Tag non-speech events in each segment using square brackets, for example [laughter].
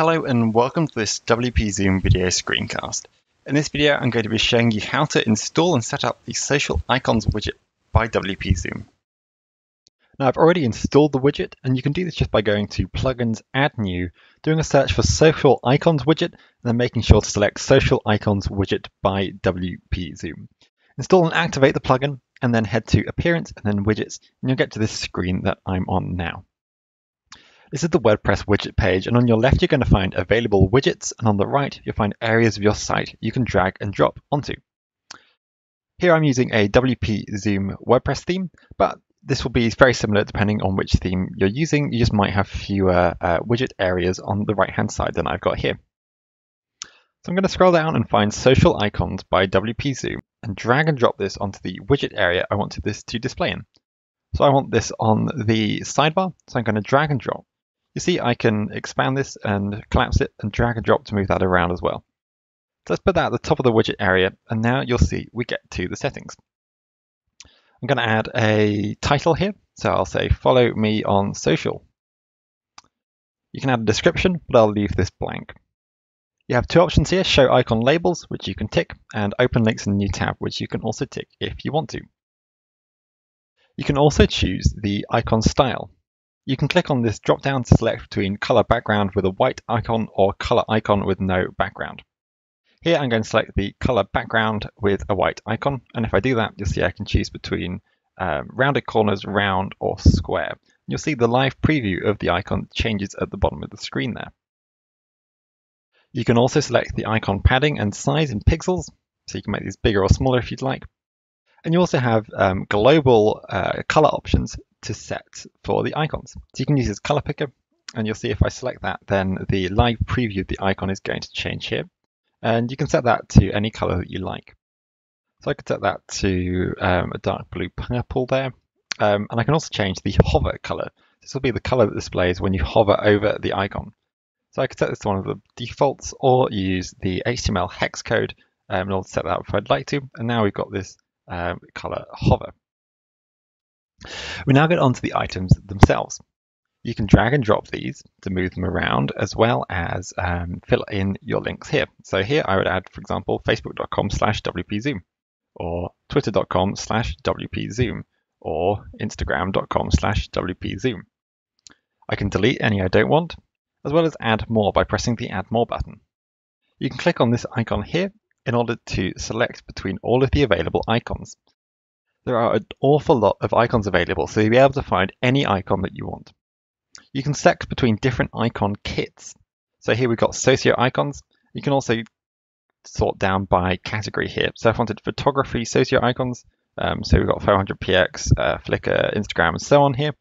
Hello and welcome to this WP Zoom video screencast. In this video I'm going to be showing you how to install and set up the Social Icons widget by WP Zoom. Now I've already installed the widget and you can do this just by going to Plugins, Add New, doing a search for Social Icons widget and then making sure to select Social Icons widget by WP Zoom. Install and activate the plugin and then head to Appearance and then Widgets and you'll get to this screen that I'm on now. This is the WordPress widget page, and on your left you're going to find available widgets, and on the right you'll find areas of your site you can drag and drop onto. Here I'm using a WP Zoom WordPress theme, but this will be very similar depending on which theme you're using. You just might have fewer uh, widget areas on the right hand side than I've got here. So I'm going to scroll down and find Social Icons by WP Zoom and drag and drop this onto the widget area I wanted this to display in. So I want this on the sidebar, so I'm going to drag and drop. You see I can expand this and collapse it and drag and drop to move that around as well. So let's put that at the top of the widget area and now you'll see we get to the settings. I'm going to add a title here. So I'll say follow me on social. You can add a description, but I'll leave this blank. You have two options here, show icon labels, which you can tick, and open links in a new tab, which you can also tick if you want to. You can also choose the icon style. You can click on this drop down to select between color background with a white icon or color icon with no background. Here I'm going to select the color background with a white icon. And if I do that, you'll see I can choose between um, rounded corners, round or square. You'll see the live preview of the icon changes at the bottom of the screen there. You can also select the icon padding and size in pixels. So you can make these bigger or smaller if you'd like. And you also have um, global uh, color options to set for the icons. So you can use this color picker and you'll see if I select that, then the live preview of the icon is going to change here. And you can set that to any color that you like. So I could set that to um, a dark blue purple there. Um, and I can also change the hover color. This will be the color that displays when you hover over the icon. So I could set this to one of the defaults or use the HTML hex code um, in order to set that up if I'd like to. And now we've got this um, color hover. We now get onto the items themselves. You can drag and drop these to move them around as well as um, fill in your links here. So here I would add, for example, facebook.com slash wpzoom or twitter.com slash wpzoom or instagram.com slash wpzoom. I can delete any I don't want, as well as add more by pressing the add more button. You can click on this icon here in order to select between all of the available icons. There are an awful lot of icons available, so you'll be able to find any icon that you want. You can select between different icon kits. So here we've got Socicons. You can also sort down by category here. So I wanted photography Socicons, um, so we've got 500px, uh, Flickr, Instagram, and so on here.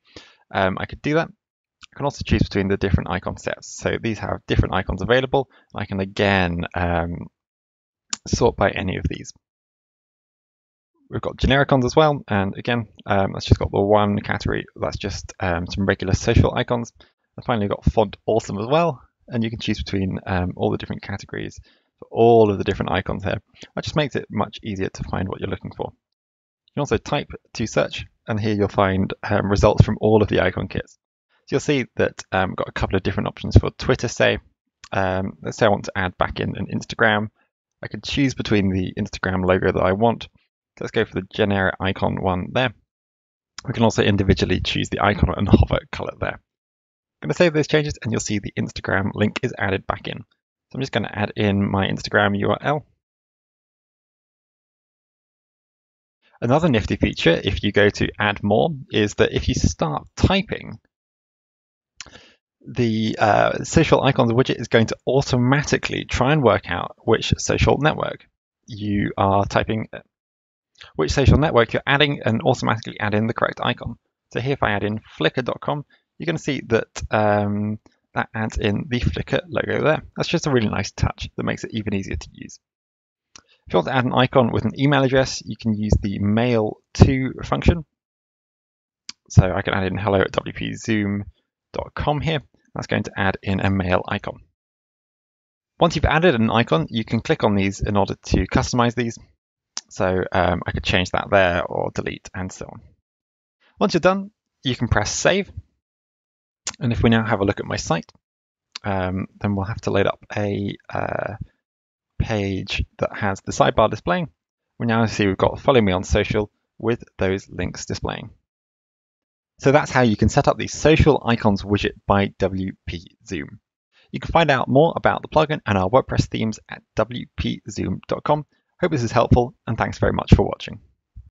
Um, I could do that. I can also choose between the different icon sets. So these have different icons available. I can again um, sort by any of these. We've got genericons as well, and again, um, that's just got the one category. That's just um, some regular social icons. And finally, got font awesome as well, and you can choose between um, all the different categories for all of the different icons here. That just makes it much easier to find what you're looking for. You can also type to search, and here you'll find um, results from all of the icon kits. So you'll see that I've um, got a couple of different options for Twitter, say. Um, let's say I want to add back in an Instagram. I can choose between the Instagram logo that I want. Let's go for the generic icon one there. We can also individually choose the icon and [laughs] hover color there. I'm going to save those changes and you'll see the Instagram link is added back in. So I'm just going to add in my Instagram URL. Another nifty feature, if you go to add more, is that if you start typing, the uh, social icons widget is going to automatically try and work out which social network you are typing, which social network you're adding and automatically add in the correct icon. So here if I add in flickr.com, you're going to see that um, that adds in the Flickr logo there. That's just a really nice touch that makes it even easier to use. If you want to add an icon with an email address, you can use the mail to function. So I can add in hello at wpzoom.com here. That's going to add in a mail icon. Once you've added an icon, you can click on these in order to customize these. So um, I could change that there or delete and so on. Once you're done, you can press save. And if we now have a look at my site, um, then we'll have to load up a uh, page that has the sidebar displaying. We now see we've got follow me on social with those links displaying. So that's how you can set up the social icons widget by WP Zoom. You can find out more about the plugin and our WordPress themes at wpzoom.com. Hope this is helpful and thanks very much for watching.